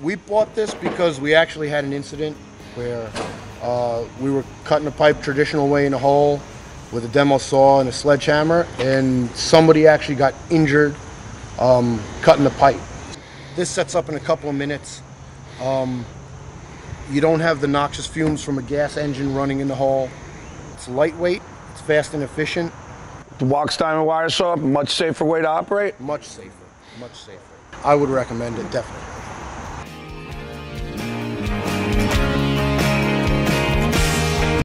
we bought this because we actually had an incident where uh, we were cutting a pipe traditional way in a hole with a demo saw and a sledgehammer, and somebody actually got injured um, cutting the pipe. This sets up in a couple of minutes. Um, you don't have the noxious fumes from a gas engine running in the hall. It's lightweight, it's fast and efficient, The Wachs diamond wire saw, much safer way to operate. much safer, much safer. I would recommend it definitely.